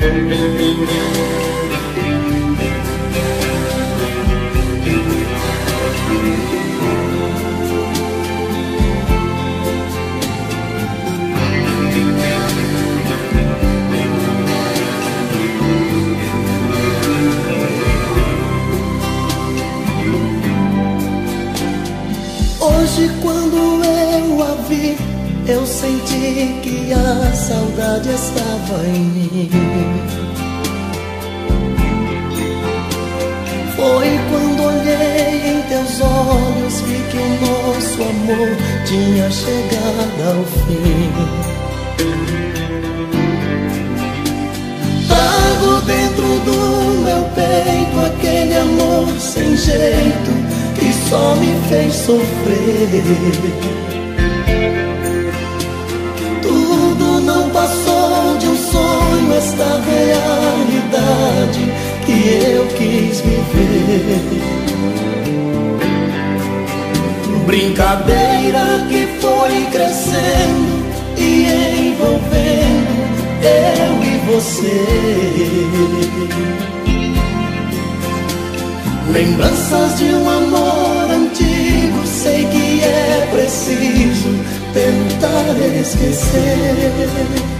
Thank you. Eu senti que a saudade estava em mim Foi quando olhei em teus olhos Vi que o nosso amor tinha chegado ao fim Trago dentro do meu peito aquele amor sem jeito que só me fez sofrer. Esta realidade que eu quis viver. Brincadeira que foi crescendo e envolvendo eu e você. Lembranças de um amor antigo, sei que é preciso tentar esquecer.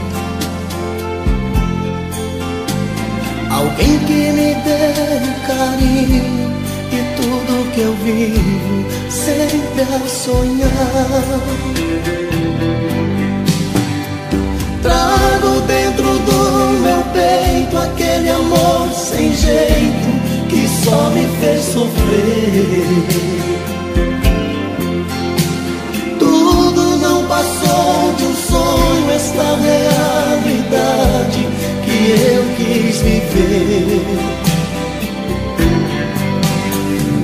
alguém que me dê carinho e tudo que eu vivo sempre a sonhar. Trago dentro do meu peito aquele amor sem jeito que só me fez sofrer. Viver.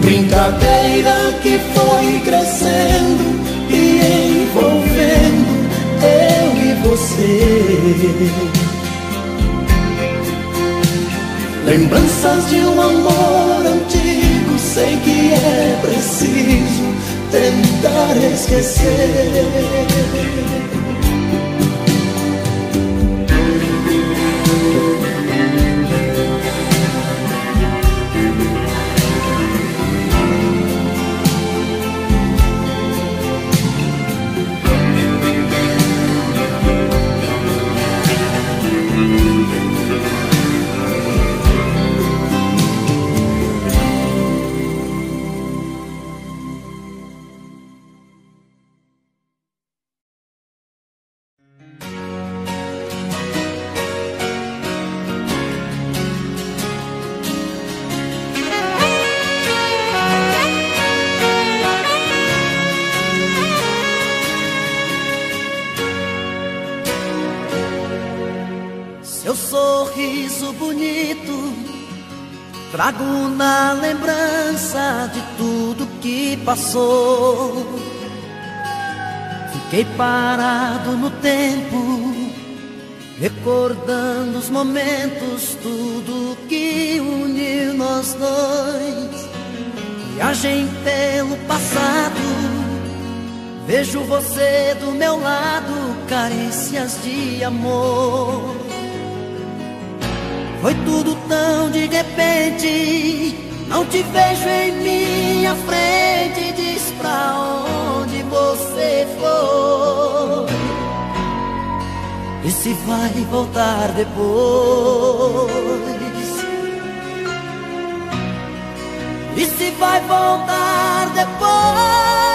Brincadeira que foi crescendo e envolvendo eu e você. Lembranças de um amor antigo, sei que é preciso tentar esquecer. Trago na lembrança de tudo que passou. Fiquei parado no tempo, recordando os momentos, tudo que uniu nós dois. Viagem pelo passado, vejo você do meu lado, carícias de amor. Foi tudo tão de repente. Não te vejo em minha frente. Diz pra onde você foi. E se vai voltar depois. E se vai voltar depois.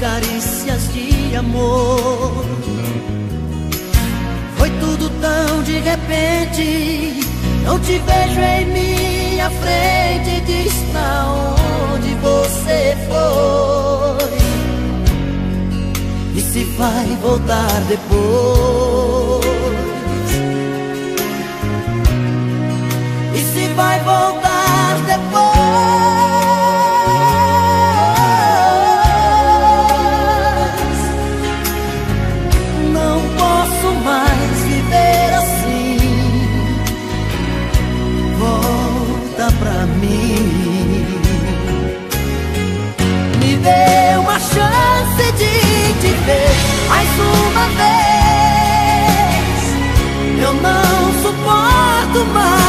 Carícias de amor. Foi tudo tão de repente, não te vejo em minha frente. Diz pra onde você foi e se vai voltar depois. E se vai voltar depois. Uma vez. Eu não suporto mais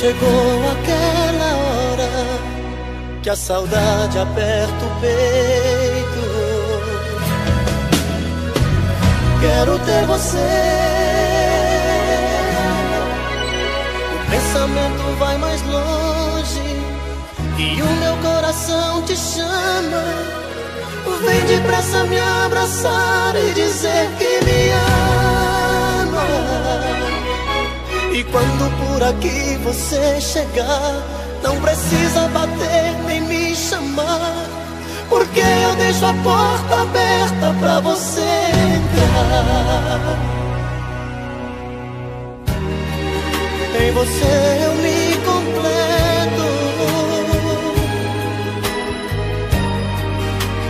chegou aquela hora que a saudade aperta o peito. Quero ter você. O pensamento vai mais longe e o meu coração te chama. Vem depressa me abraçar e dizer que me ama. E quando por aqui você chegar, não precisa bater nem me chamar, porque eu deixo a porta aberta pra você entrar. Em você eu me completo.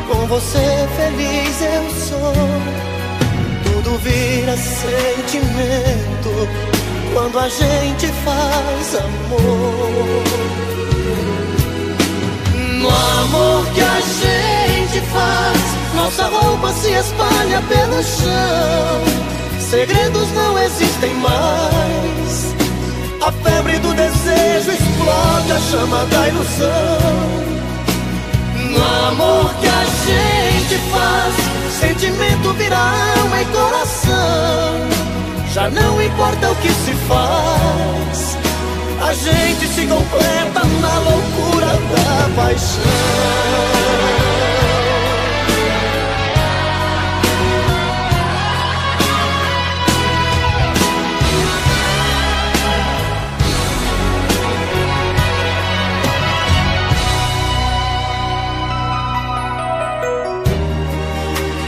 Com você feliz eu sou. Tudo vira sentimento quando a gente faz amor. No amor que a gente faz, nossa roupa se espalha pelo chão. Segredos não existem mais. A febre do desejo explode a chama da ilusão. No amor que a gente faz, sentimento vira alma e coração. Já não importa o que se faz, a gente se completa na loucura da paixão.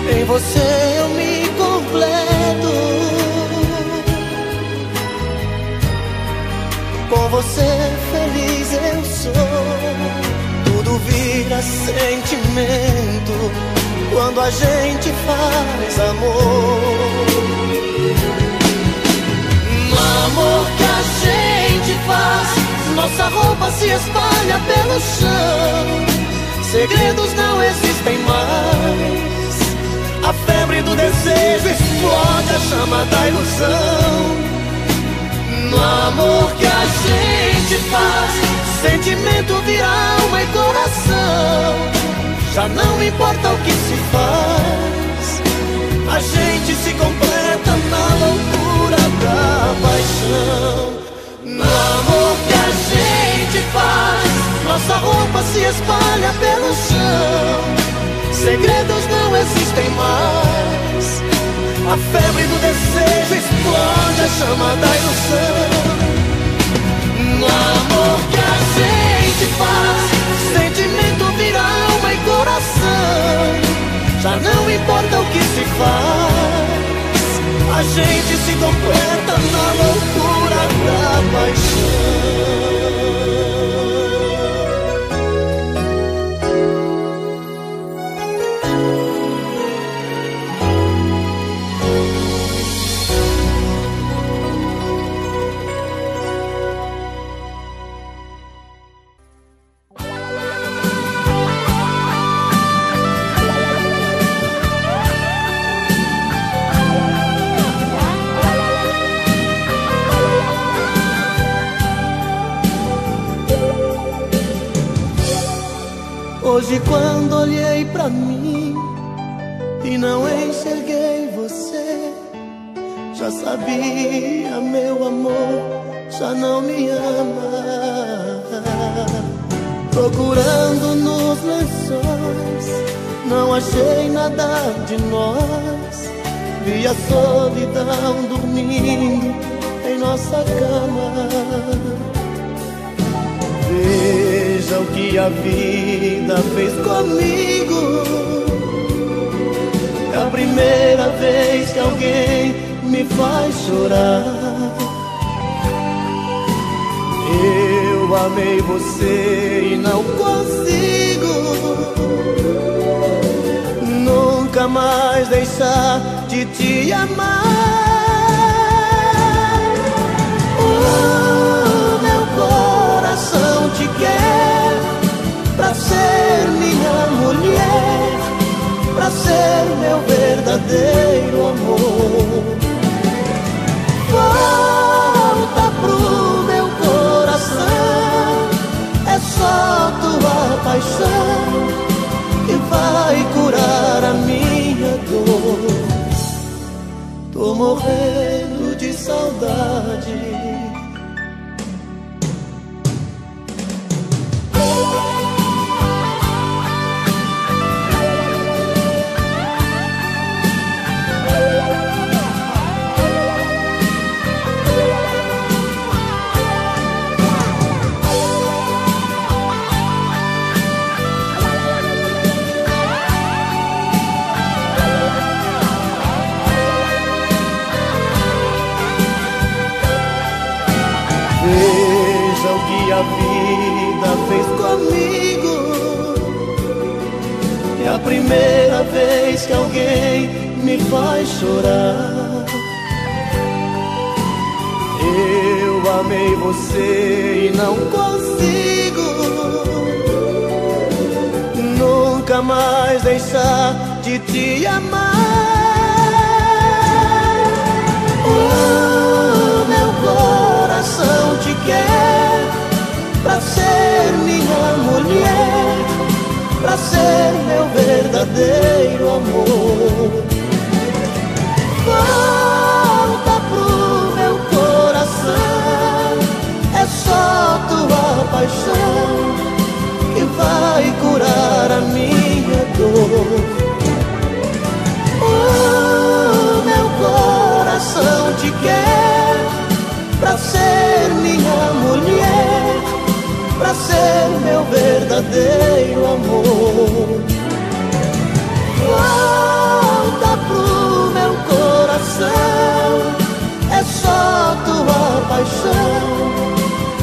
Em você sentimento quando a gente faz amor. No amor que a gente faz, nossa roupa se espalha pelo chão. Segredos não existem mais. A febre do desejo explode a chama da ilusão. No amor que a gente faz, sentimento vira alma e coração. Já não importa o que se faz, a gente se completa na loucura da paixão. No amor que a gente faz, nossa roupa se espalha pelo chão. Segredos não existem mais. A febre do desejo explode a chama da ilusão. Gente faz, sentimento vira alma e coração. Já não importa o que se faz, a gente se completa na loucura da paixão. Hoje quando olhei pra mim e não enxerguei você, já sabia meu amor, já não me ama. Procurando nos lençóis, não achei nada de nós. Vi a solidão dormindo em nossa cama. Veja o que a vida fez comigo. É a primeira vez que alguém me faz chorar. Eu amei você e não consigo nunca mais deixar de te amar. coração te quer ser minha mulher Pra ser meu verdadeiro amor. Volta pro meu coração É só tua paixão Que vai curar a minha dor. Tô morrendo de saudade comigo. É a primeira vez que alguém me faz chorar. Eu amei você e não consigo nunca mais deixar de te amar. O meu coração te quer pra ser minha mulher, pra ser meu verdadeiro amor. Volta pro meu coração, é só tua paixão que vai curar a minha dor. O meu coração te quer pra ser minha mulher o meu verdadeiro amor. Volta pro meu coração, é só tua paixão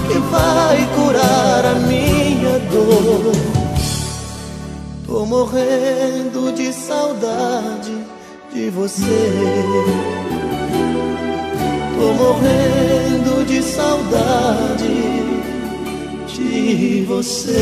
que vai curar a minha dor. Tô morrendo de saudade de você. Tô morrendo de saudade de você.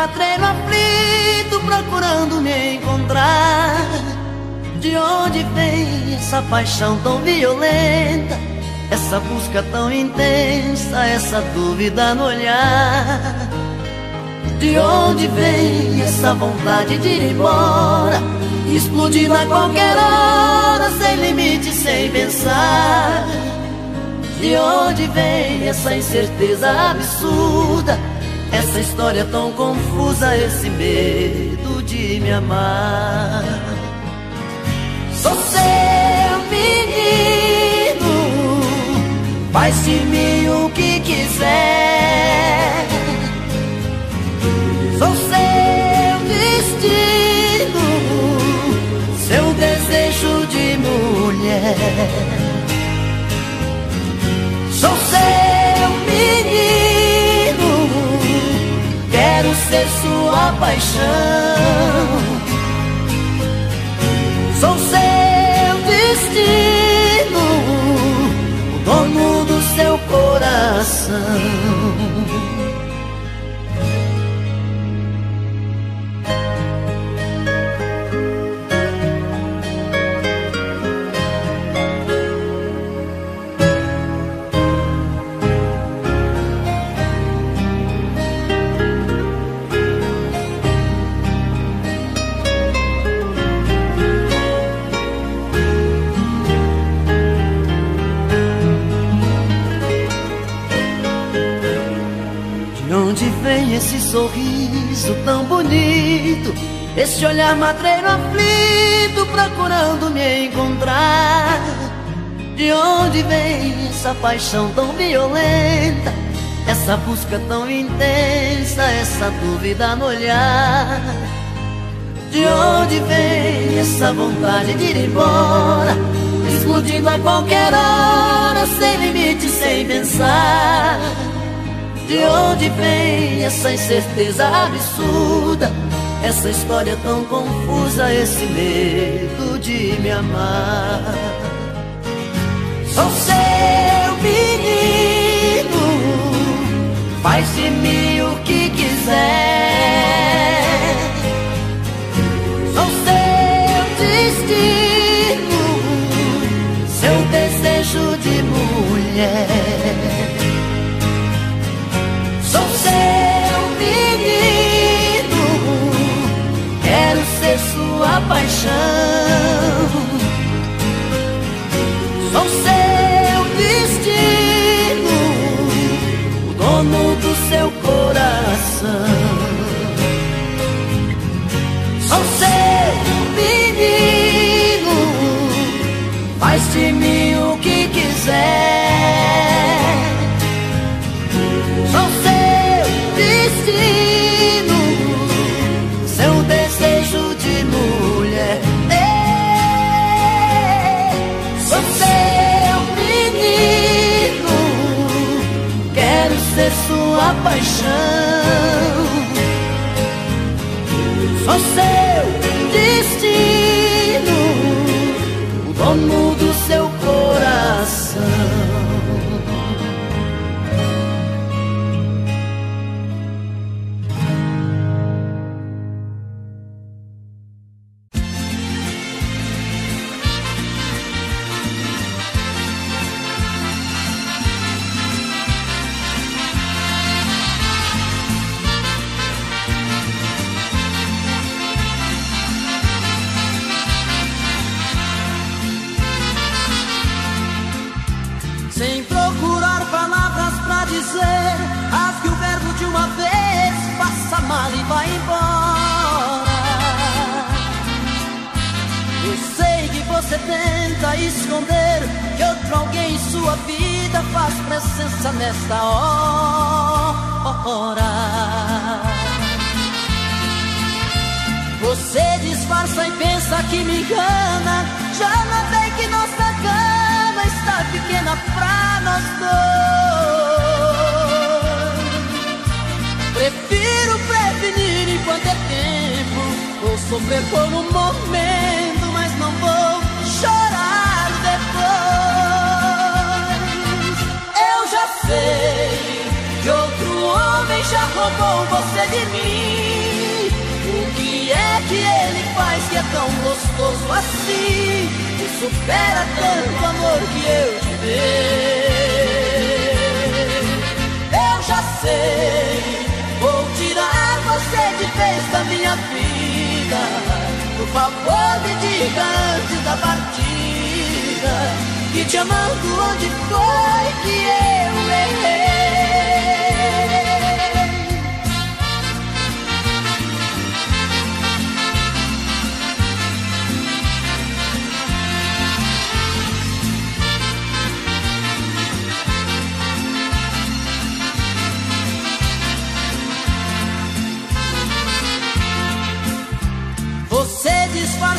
Matreiro aflito procurando me encontrar. De onde vem essa paixão tão violenta? Essa busca tão intensa, essa dúvida no olhar. De onde vem essa vontade de ir embora? Explodindo a qualquer hora, sem limite, sem pensar. De onde vem essa incerteza absurda essa história tão confusa, esse medo de me amar. Sou seu menino, faz de mim o que quiser. Sou seu destino, seu desejo de mulher. Sou seu menino quero ser sua paixão. Sou seu destino, o dono do seu coração. Sorriso tão bonito, esse olhar matreiro aflito procurando me encontrar. De onde vem essa paixão tão violenta, essa busca tão intensa, essa dúvida no olhar? De onde vem essa vontade de ir embora, explodindo a qualquer hora, sem limite, sem pensar? De onde vem essa incerteza absurda? Essa história tão confusa, esse medo de me amar. Sou seu menino, faz de mim de mim. O que é que ele faz que é tão gostoso assim? Que supera tanto amor que eu te dei. Eu já sei, vou tirar você de vez da minha vida. Por favor, me diga antes da partida que te amando onde foi que eu errei.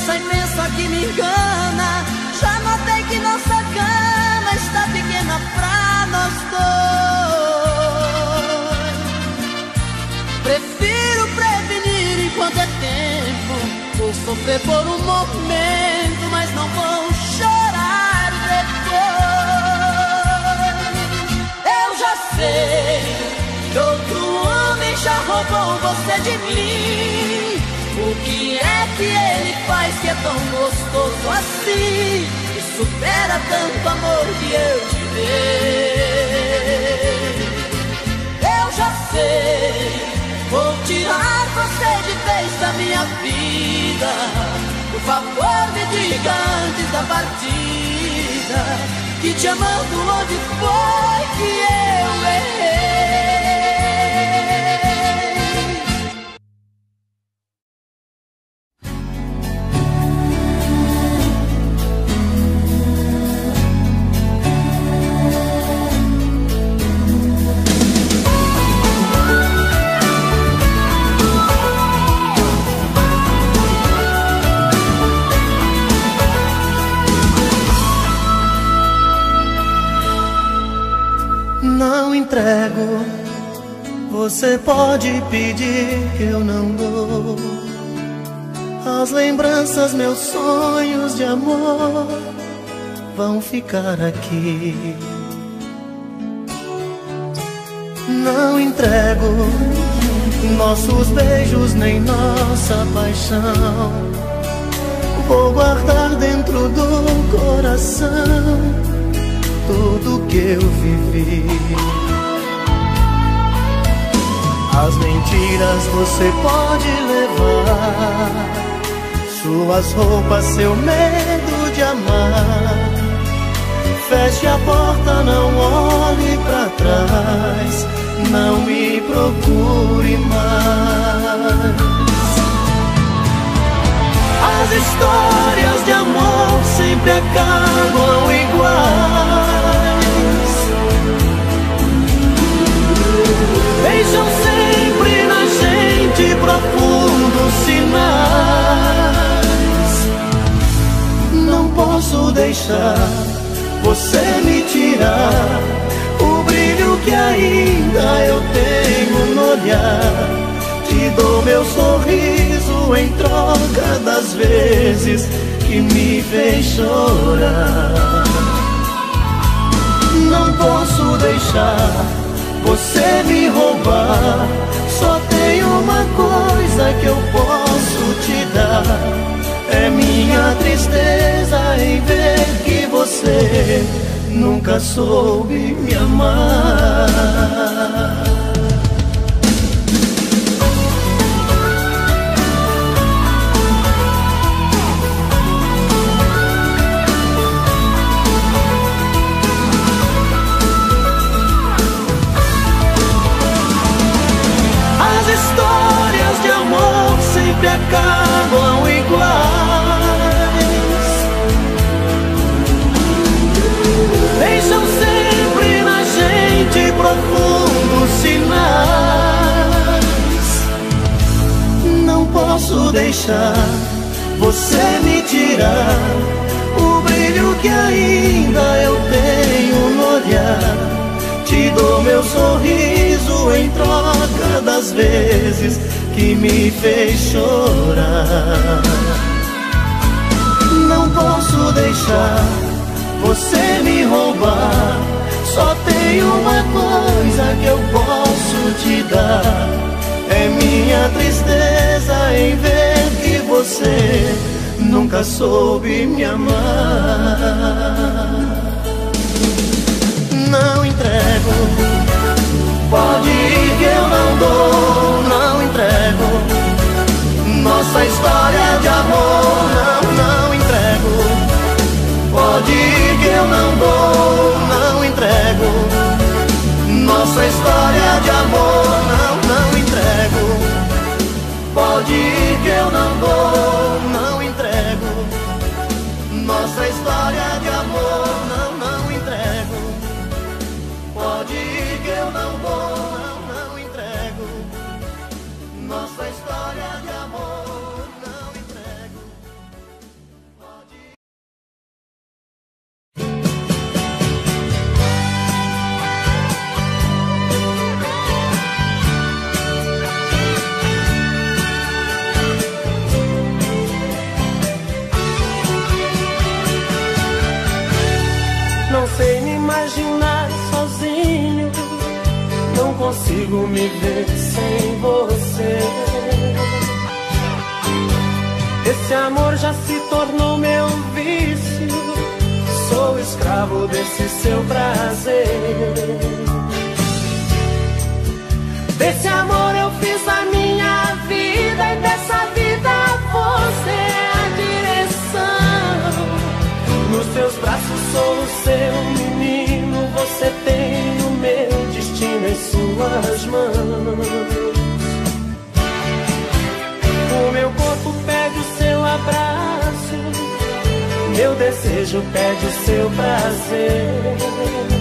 Disfarça e pensa que me engana. Já notei que nossa cama está pequena pra nós dois. Prefiro prevenir enquanto é tempo. Vou sofrer por um momento, é tão gostoso assim? Que supera tanto amor que eu te dei. Eu já sei, vou tirar você de vez da minha vida. Por favor, me diga antes da partida que te amando onde foi que eu errei. Você pode pedir que eu não dou. As lembranças, meus sonhos de amor vão ficar aqui. Não entrego nossos beijos nem nossa paixão. Vou guardar dentro do coração tudo que eu vivi. As mentiras você pode levar, suas roupas, seu medo de amar. Feche a porta, não olhe pra trás, não me procure mais. As histórias de amor sempre acabam iguais. Na gente profundos sinais. Não posso deixar você me tirar o brilho que ainda eu tenho no olhar. Te dou meu sorriso em troca das vezes que me fez chorar. Não posso deixar você me roubar. Só tem uma coisa que eu posso te dar. É minha tristeza em ver que você nunca soube me amar. Acabam iguais. Deixam sempre na gente profundos sinais. Não posso deixar você me tirar o brilho que ainda eu tenho no olhar. Te dou meu sorriso em troca das vezes que me fez chorar. Não posso deixar você me roubar. Só tem uma coisa que eu posso te dar. É minha tristeza em ver que você nunca soube me amar não entrego. Pode ir que eu não dou, não entrego. Nossa história de amor, não, não entrego. Pode ir que eu não dou, não entrego. Nossa história de amor, não, não entrego. Pode ir que eu não dou, não entrego. Nossa história de amor, consigo me ver sem você. Esse amor já se tornou meu vício. Sou escravo desse seu prazer. Desse amor eu fiz a minha vida e dessa vida você é a direção. Nos teus braços sou o seu suas mãos. O meu corpo pede o seu abraço, meu desejo pede o seu prazer.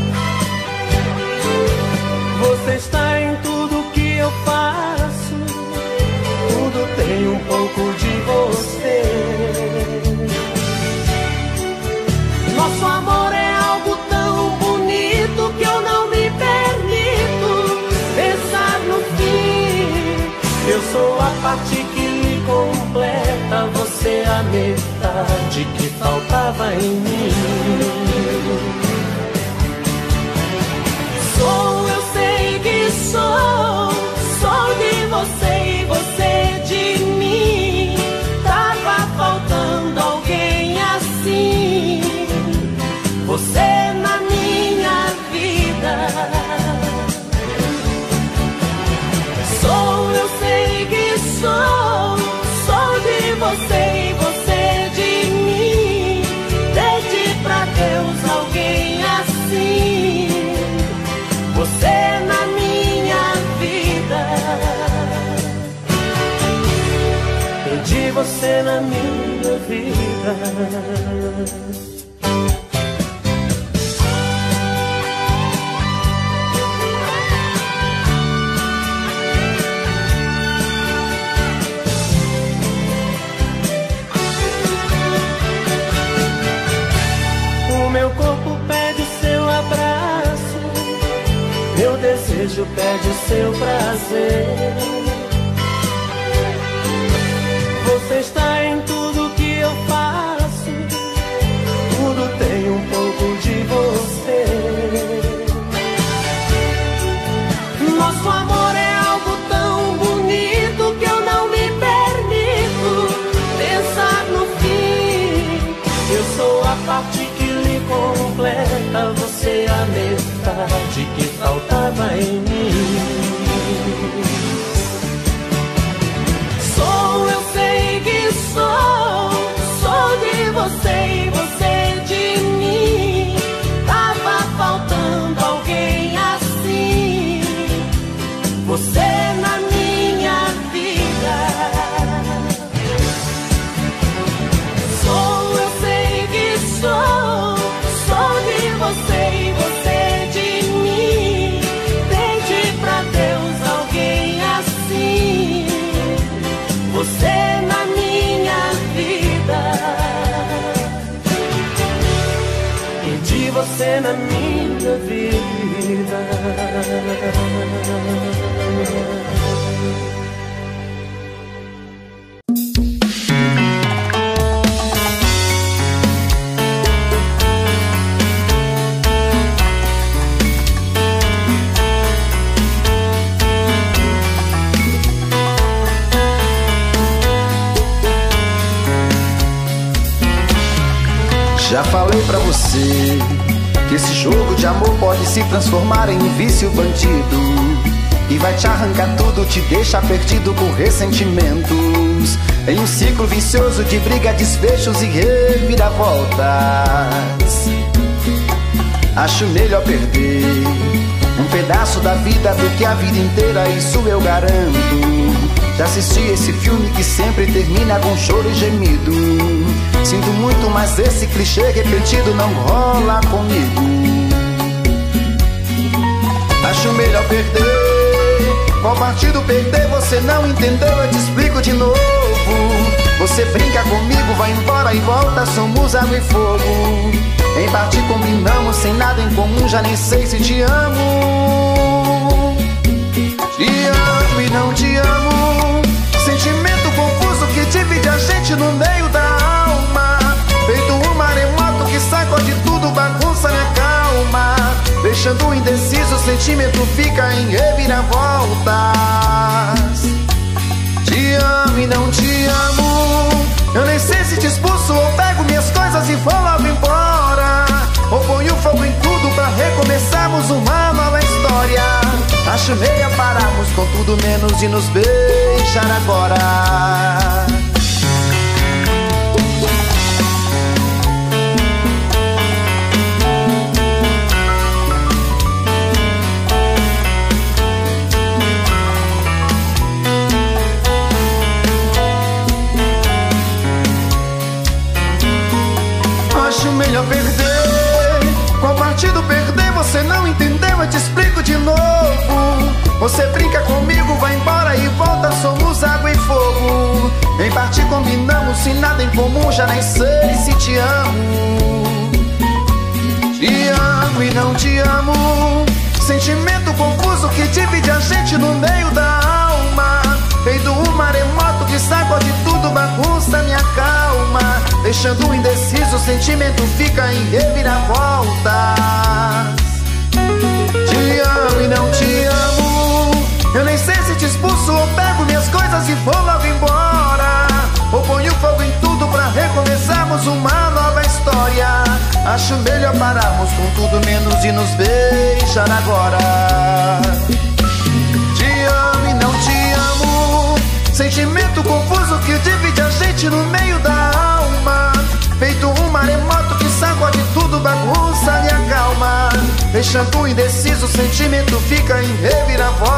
Metade que faltava em mim. Seu abraço, meu desejo pede o seu prazer. estava em mim. Sou, eu sei que sou, sou de você e você. Mim. na minha vida. Já falei pra você que esse jogo de amor pode se transformar em um vício bandido. E vai te arrancar tudo, te deixar perdido por ressentimentos. Em um ciclo vicioso de briga, desfechos e reviravoltas. Acho melhor perder um pedaço da vida do que a vida inteira, isso eu garanto. Já assisti esse filme que sempre termina com choro e gemido. Sinto muito, mas esse clichê repetido não rola comigo. Acho melhor perder. Qual partido perder você não entendeu? Eu te explico de novo. Você brinca comigo, vai embora e volta, somos água e fogo. Em parte combinamos, sem nada em comum, já nem sei se te amo. Te amo e não te no meio da alma. Feito um maremoto que sacode tudo, bagunça minha calma. Deixando indeciso, o sentimento fica em reviravoltas. Te amo e não te amo. Eu nem sei se te expulso ou pego minhas coisas e vou logo embora. Ou ponho fogo em tudo pra recomeçarmos uma nova história. Acho meia pararmos com tudo menos de nos beijar agora. Você não entendeu? Eu te explico de novo. Você brinca comigo, vai embora e volta. Somos água e fogo. Em parte combinamos, se nada em comum, já nem sei se te amo. Te amo e não te amo. Sentimento confuso que divide a gente no meio da alma. Feito um maremoto que sacode tudo, bagunça minha calma. Deixando indeciso, o sentimento fica em reviravoltas. Amo e não te amo. Eu nem sei se te expulso ou pego minhas coisas e vou logo embora. Ou ponho fogo em tudo pra recomeçarmos uma nova história. Acho melhor pararmos com tudo menos de nos beijar agora. Te amo e não te amo. Sentimento confuso que divide a gente no meio da alma. Feito um maremoto que sacode tudo, bagunça minha calma. Deixando indeciso, o sentimento fica em reviravoltas.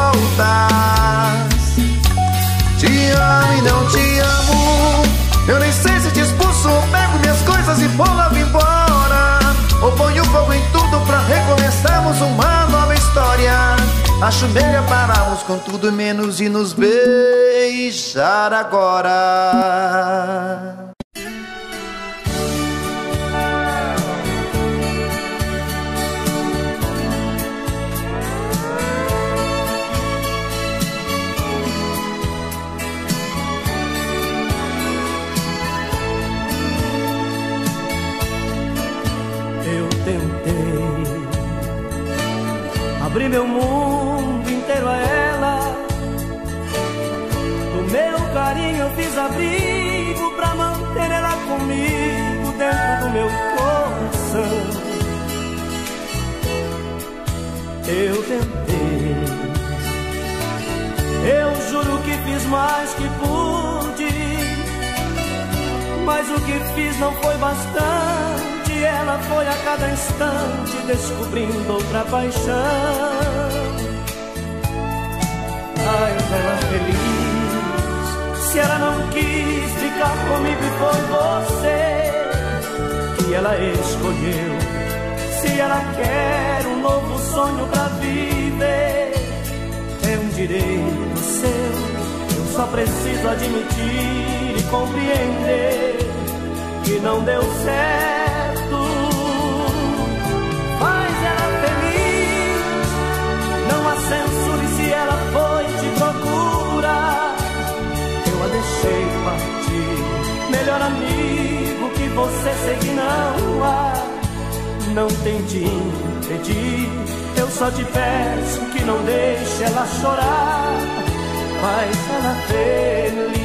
Te amo e não te amo. Eu nem sei se te expulso ou pego minhas coisas e vou logo embora. Ou ponho fogo em tudo pra recomeçarmos uma nova história. Acho melhor pararmos com tudo menos e nos beijar agora. Abrir meu mundo inteiro a ela. Do meu carinho eu fiz abrigo pra manter ela comigo dentro do meu coração. Eu tentei, eu juro que fiz mais que pude. Mas o que fiz não foi bastante. Ela foi a cada instante descobrindo outra paixão. Ai, ela feliz. Se ela não quis ficar comigo foi você que ela escolheu. Se ela quer um novo sonho pra viver, é um direito seu. Eu só preciso admitir e compreender que não deu certo. Você seguir não há. Não tente impedir. Eu só te peço que não deixe ela chorar. Faz ela feliz.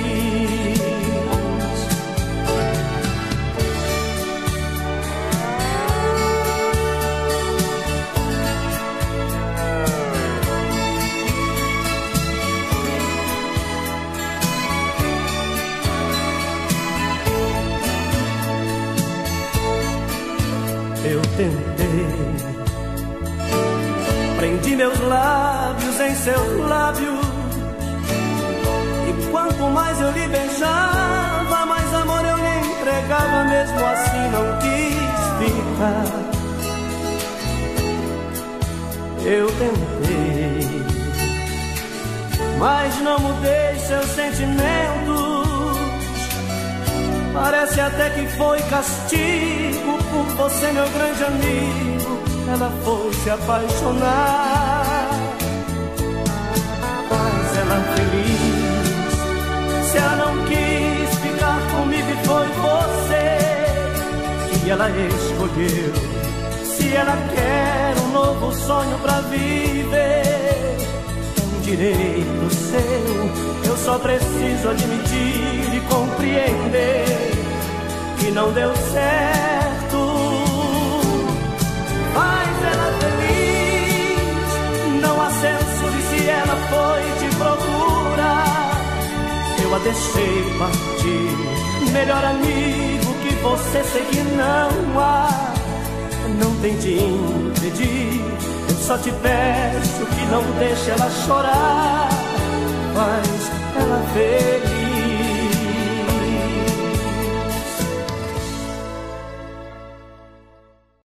Meus lábios em seus lábios. E quanto mais eu lhe beijava, mais amor eu lhe entregava. Mesmo assim não quis ficar. Eu tentei, mas não mudei seus sentimentos. Parece até que foi castigo por você, meu grande amigo. Ela foi se apaixonar. Se ela não quis ficar comigo e foi você que ela escolheu. Se ela quer um novo sonho pra viver, é um direito seu. Eu só preciso admitir e compreender que não deu certo. Faz ela feliz, não há censura se ela foi. Eu a deixei partir, melhor amigo que você sei que não há. Não tente impedir, eu só te peço que não deixe ela chorar. Faz ela feliz.